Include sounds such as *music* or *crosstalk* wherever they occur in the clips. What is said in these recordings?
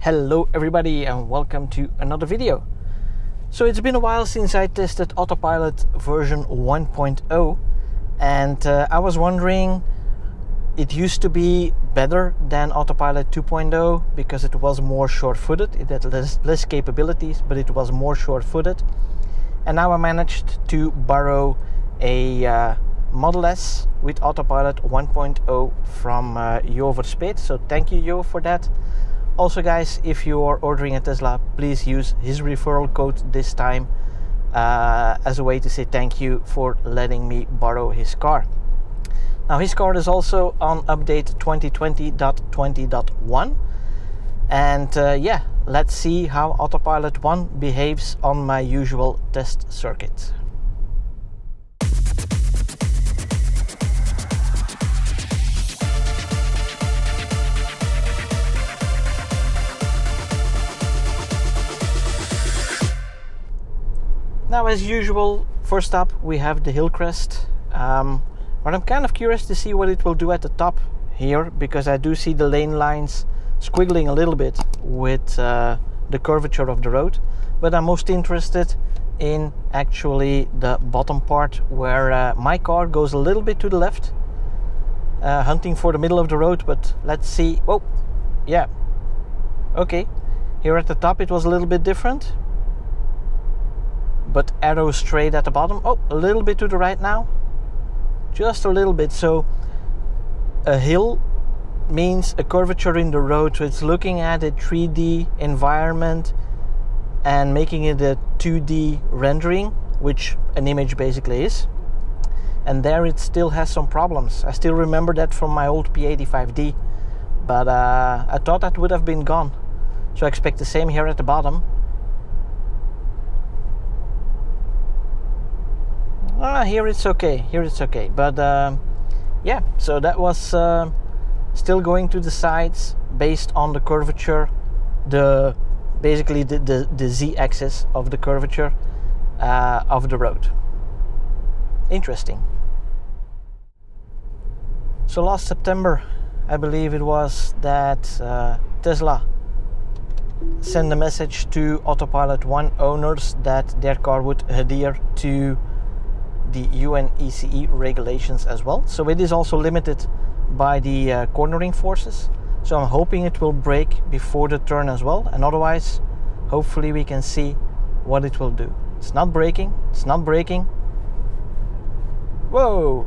Hello everybody and welcome to another video. So it's been a while since I tested Autopilot version 1.0 and uh, I was wondering it used to be better than Autopilot 2.0 because it was more short-footed, it had less, less capabilities but it was more short-footed. And now I managed to borrow a uh, Model S with Autopilot 1.0 from uh, Jo Verspeet so thank you Jo for that also, guys, if you are ordering a Tesla, please use his referral code this time uh, as a way to say thank you for letting me borrow his car. Now, his car is also on update 2020.20.1. And uh, yeah, let's see how Autopilot 1 behaves on my usual test circuit. Now, as usual, first up we have the Hillcrest. Um, but I'm kind of curious to see what it will do at the top here because I do see the lane lines squiggling a little bit with uh, the curvature of the road. But I'm most interested in actually the bottom part where uh, my car goes a little bit to the left, uh, hunting for the middle of the road. But let's see. Oh, yeah. Okay. Here at the top it was a little bit different but arrow straight at the bottom. Oh, a little bit to the right now. Just a little bit. So a hill means a curvature in the road. So it's looking at a 3D environment and making it a 2D rendering, which an image basically is. And there it still has some problems. I still remember that from my old P85D, but uh, I thought that would have been gone. So I expect the same here at the bottom. Ah, here it's okay here it's okay. But um, yeah so that was uh, still going to the sides based on the curvature the basically the, the, the z-axis of the curvature uh, of the road. Interesting. So last september i believe it was that uh, tesla sent a message to autopilot 1 owners that their car would adhere to the UNECE regulations as well. So it is also limited by the uh, cornering forces. So I'm hoping it will brake before the turn as well. And otherwise, hopefully we can see what it will do. It's not braking. It's not braking. Whoa.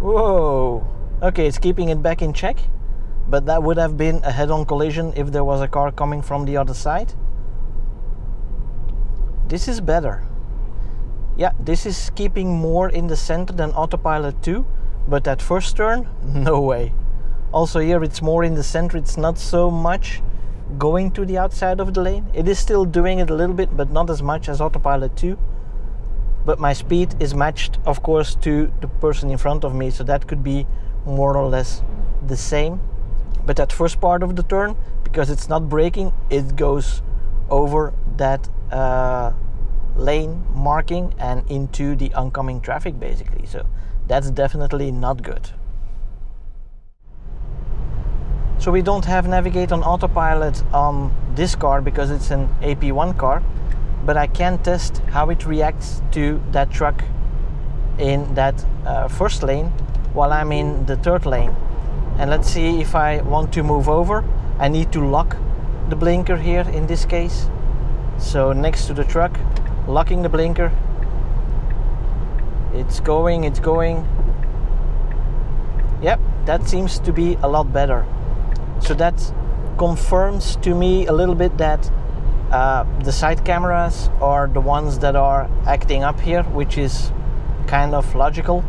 Whoa. Okay, it's keeping it back in check. But that would have been a head-on collision if there was a car coming from the other side. This is better yeah, this is keeping more in the center than Autopilot 2, but that first turn, *laughs* no way. Also here it's more in the center, it's not so much going to the outside of the lane. It is still doing it a little bit, but not as much as Autopilot 2. But my speed is matched, of course, to the person in front of me, so that could be more or less the same. But that first part of the turn, because it's not braking, it goes over that uh, lane marking and into the oncoming traffic basically. So that's definitely not good. So we don't have navigate on autopilot on this car because it's an AP1 car, but I can test how it reacts to that truck in that uh, first lane while I'm in the third lane. And let's see if I want to move over. I need to lock the blinker here in this case. So next to the truck, locking the blinker. It's going it's going. Yep that seems to be a lot better. So that confirms to me a little bit that uh, the side cameras are the ones that are acting up here which is kind of logical.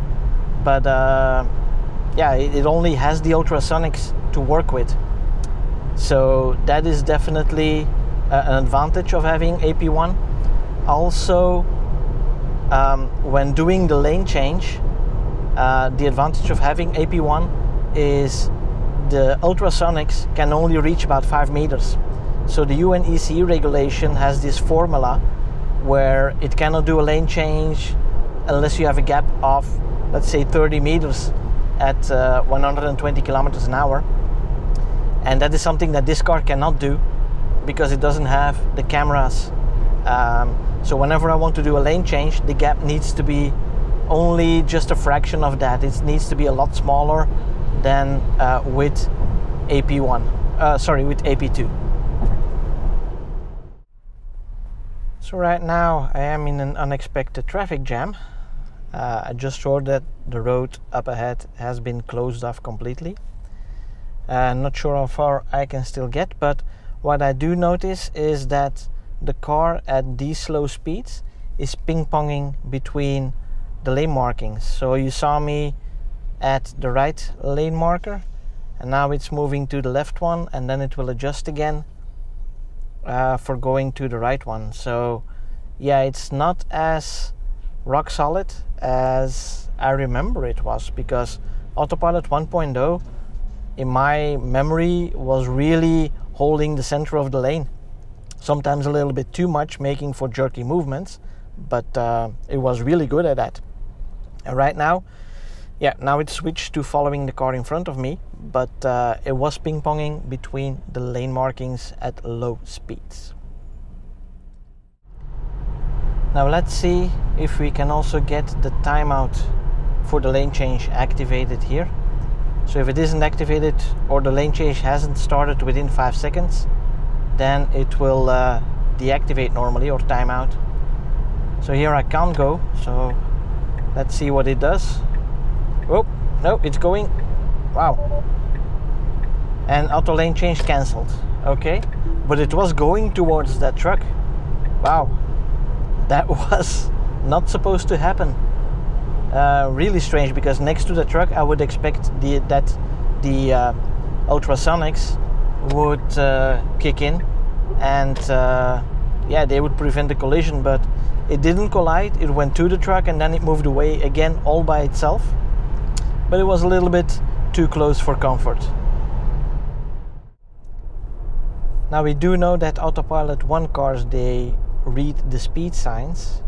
But uh, yeah it, it only has the ultrasonics to work with. So that is definitely uh, an advantage of having AP1 also um, when doing the lane change uh, the advantage of having AP1 is the ultrasonics can only reach about 5 meters so the UNECE regulation has this formula where it cannot do a lane change unless you have a gap of let's say 30 meters at uh, 120 kilometers an hour and that is something that this car cannot do because it doesn't have the cameras. Um, so whenever I want to do a lane change, the gap needs to be only just a fraction of that. It needs to be a lot smaller than uh, with AP1. Uh, sorry, with AP2. So right now I am in an unexpected traffic jam. Uh, I just saw that the road up ahead has been closed off completely. Uh, not sure how far I can still get, but what I do notice is that the car at these slow speeds is ping ponging between the lane markings. So you saw me at the right lane marker, and now it's moving to the left one, and then it will adjust again uh, for going to the right one. So, yeah, it's not as rock solid as I remember it was because Autopilot 1.0 in my memory was really holding the center of the lane. Sometimes a little bit too much, making for jerky movements, but uh, it was really good at that. And right now, yeah, now it switched to following the car in front of me, but uh, it was ping ponging between the lane markings at low speeds. Now let's see if we can also get the timeout for the lane change activated here. So if it isn't activated or the lane change hasn't started within 5 seconds, then it will uh, deactivate normally or timeout. So here I can't go, so let's see what it does. Oh, no, it's going. Wow. And auto lane change cancelled. Okay, but it was going towards that truck. Wow, that *laughs* was not supposed to happen. Uh, really strange because next to the truck I would expect the, that the uh, ultrasonics would uh, kick in and uh, yeah they would prevent the collision but it didn't collide it went to the truck and then it moved away again all by itself but it was a little bit too close for comfort now we do know that autopilot 1 cars they read the speed signs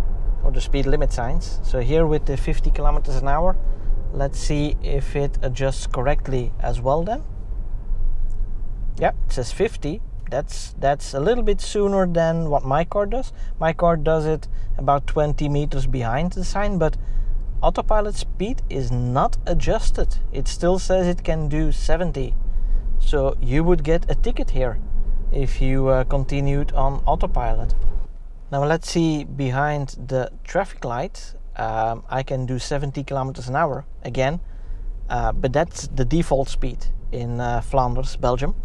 or the speed limit signs. So here with the 50 kilometers an hour, let's see if it adjusts correctly as well then. Yeah, it says 50. That's that's a little bit sooner than what my car does. My car does it about 20 meters behind the sign, but autopilot speed is not adjusted. It still says it can do 70. So you would get a ticket here if you uh, continued on autopilot. Now let's see behind the traffic light. Um, I can do 70 kilometers an hour again, uh, but that's the default speed in uh, Flanders, Belgium,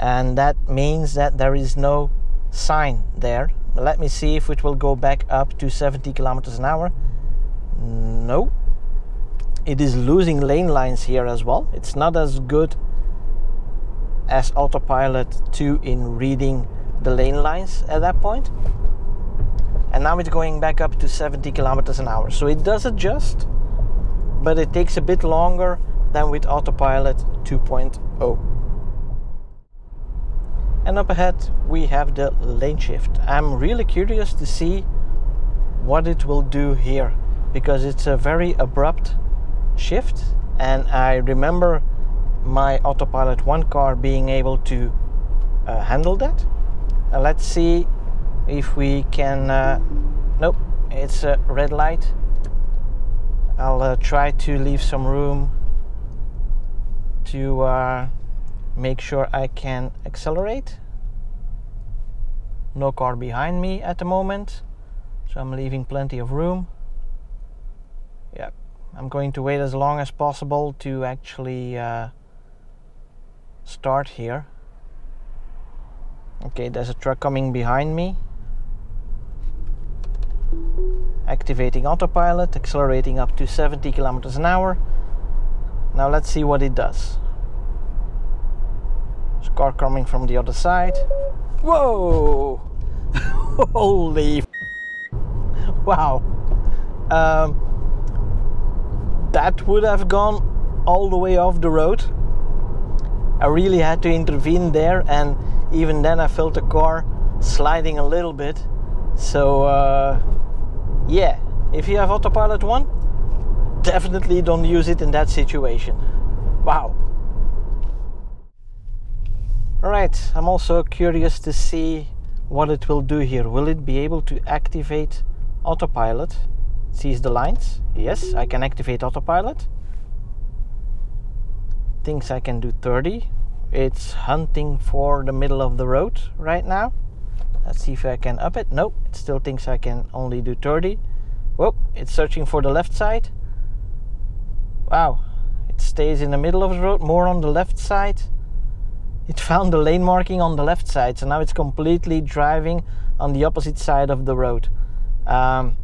and that means that there is no sign there. Let me see if it will go back up to 70 kilometers an hour. No, it is losing lane lines here as well. It's not as good as autopilot 2 in reading the lane lines at that point. and now it's going back up to 70 kilometers an hour. So it does adjust, but it takes a bit longer than with Autopilot 2.0. And up ahead we have the lane shift. I'm really curious to see what it will do here because it's a very abrupt shift and I remember my Autopilot 1 car being able to uh, handle that. Now let's see if we can uh, nope it's a red light I'll uh, try to leave some room to uh, make sure I can accelerate no car behind me at the moment so I'm leaving plenty of room yeah I'm going to wait as long as possible to actually uh, start here okay there's a truck coming behind me activating autopilot, accelerating up to 70 kilometers an hour. Now let's see what it does. There's car coming from the other side. Whoa! *laughs* Holy wow! Um, that would have gone all the way off the road. I really had to intervene there, and even then, I felt the car sliding a little bit. So, uh, yeah, if you have autopilot 1, definitely don't use it in that situation. Wow. Alright, I'm also curious to see what it will do here. Will it be able to activate autopilot? Sees the lines? Yes, I can activate autopilot. Thinks I can do 30. It's hunting for the middle of the road right now. Let's see if I can up it. Nope, it still thinks I can only do 30. Whoop, it's searching for the left side. Wow, it stays in the middle of the road, more on the left side it found the lane marking on the left side so now it's completely driving on the opposite side of the road. Um,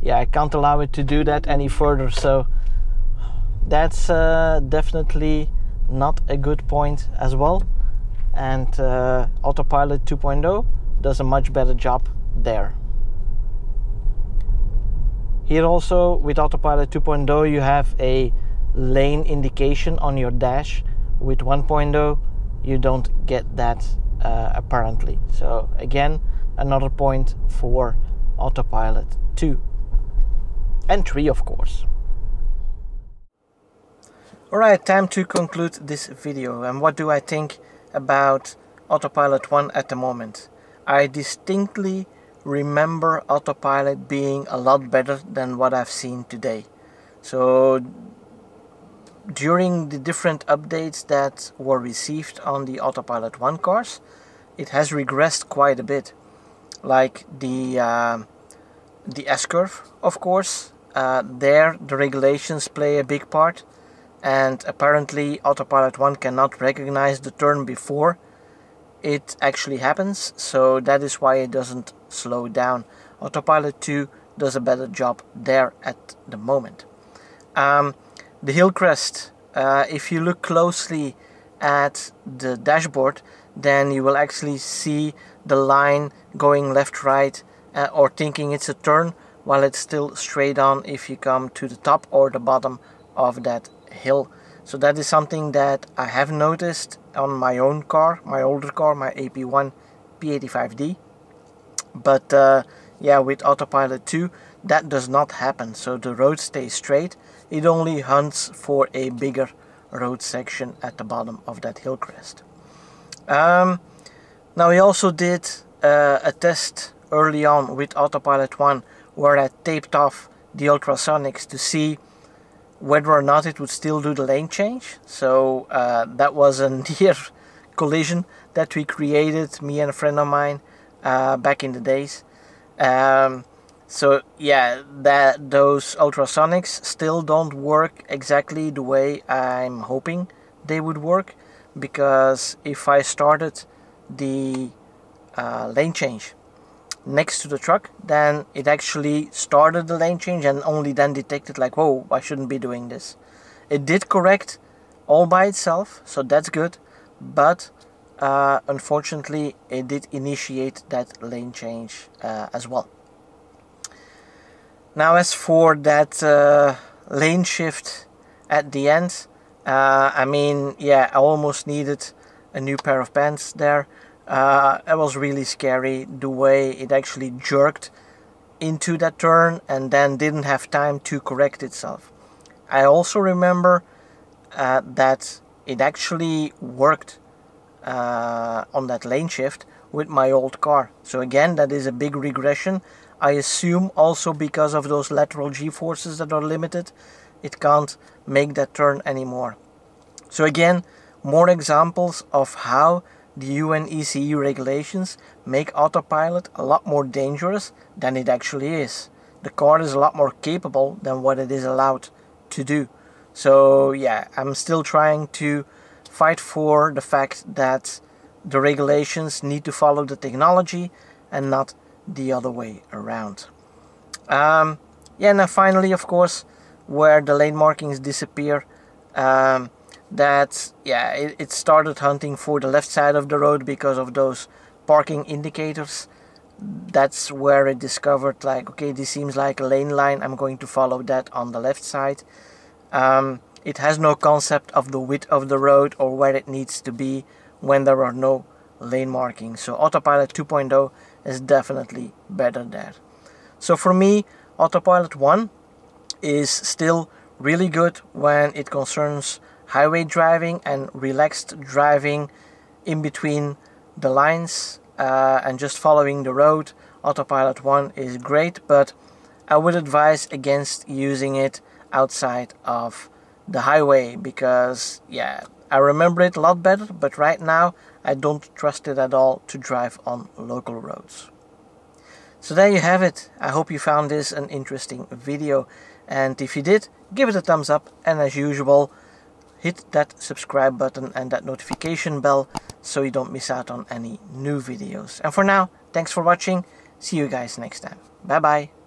yeah I can't allow it to do that any further so that's uh, definitely not a good point as well. And uh, autopilot 2.0 does a much better job there. Here also with autopilot 2.0 you have a lane indication on your dash with 1.0 you don't get that uh, apparently. So again, another point for autopilot 2 and 3 of course. Alright, time to conclude this video and what do I think about autopilot 1 at the moment. I distinctly remember autopilot being a lot better than what I've seen today. So during the different updates that were received on the Autopilot 1 cars, it has regressed quite a bit. Like the uh, the S-curve, of course, uh, there the regulations play a big part, and apparently Autopilot 1 cannot recognize the turn before it actually happens, so that is why it doesn't slow down. Autopilot 2 does a better job there at the moment. Um, the hill crest, uh, if you look closely at the dashboard, then you will actually see the line going left right uh, or thinking it's a turn while it's still straight on if you come to the top or the bottom of that hill. So that is something that I have noticed on my own car, my older car, my AP1 P85D. But uh, yeah, with Autopilot 2, that does not happen. So the road stays straight it only hunts for a bigger road section at the bottom of that hill crest. Um, now we also did uh, a test early on with Autopilot 1 where I taped off the ultrasonics to see whether or not it would still do the lane change. So uh, that was a *laughs* near collision that we created, me and a friend of mine, uh, back in the days. Um, so yeah, that those ultrasonics still don't work exactly the way I'm hoping they would work because if I started the uh, lane change next to the truck then it actually started the lane change and only then detected like whoa I shouldn't be doing this. It did correct all by itself so that's good but uh, unfortunately it did initiate that lane change uh, as well now as for that uh, lane shift at the end, uh, I mean, yeah, I almost needed a new pair of pants there. Uh, it was really scary the way it actually jerked into that turn and then didn't have time to correct itself. I also remember uh, that it actually worked uh, on that lane shift with my old car. So again, that is a big regression I assume also because of those lateral g-forces that are limited, it can't make that turn anymore. So again, more examples of how the UN ECE regulations make autopilot a lot more dangerous than it actually is. The car is a lot more capable than what it is allowed to do. So yeah, I'm still trying to fight for the fact that the regulations need to follow the technology and not the other way around. Um, yeah, and finally, of course, where the lane markings disappear, um, that yeah, it, it started hunting for the left side of the road because of those parking indicators. That's where it discovered like, okay, this seems like a lane line. I'm going to follow that on the left side. Um, it has no concept of the width of the road or where it needs to be when there are no lane markings. So Autopilot 2.0 is definitely better there. So for me, Autopilot 1 is still really good when it concerns highway driving and relaxed driving in between the lines uh, and just following the road, Autopilot 1 is great, but I would advise against using it outside of the highway because, yeah, I remember it a lot better, but right now I don't trust it at all to drive on local roads. So there you have it. I hope you found this an interesting video. And if you did, give it a thumbs up. And as usual, hit that subscribe button and that notification bell so you don't miss out on any new videos. And for now, thanks for watching. See you guys next time. Bye bye.